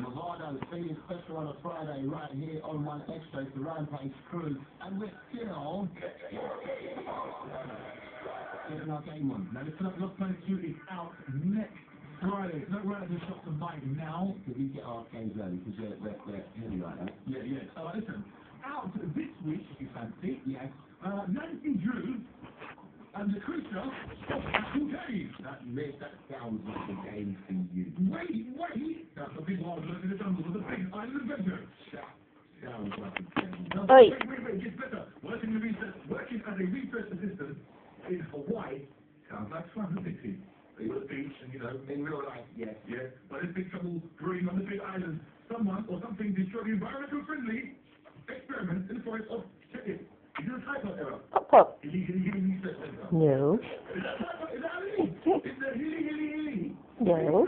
Movado feeling special on a Friday right here on One Extra, the Rampage crew, and we're still getting our game on. Now listen up, Lost Planet 2 is out next Friday. It's not right at the shops and buy it now. Did we get our games early because we're, we're, we're heavy right now? Yeah, yeah. So listen, out this week, if you fancy, Yes. uh, Nancy Drew and the creature of Kapu Cave. That, mate, that sounds like a game for you. Wait, wait! That's the big one in the jungle with the big island adventure. Sounds like a game. Now, Wait, wait, wait, it gets better. Working, in research, working as a research assistant in Hawaii sounds like fun, doesn't it? They got a beach and, you know, In real life, yes. yeah, but there's big trouble brewing on the big island. Someone or something destroyed the environmental friendly experiment in the forest of, check it, is it a typo error? Pop, pop. Illegally Healing Research Center. No. Is that typo? Is that a Is that hilly, hilly, hilly? No.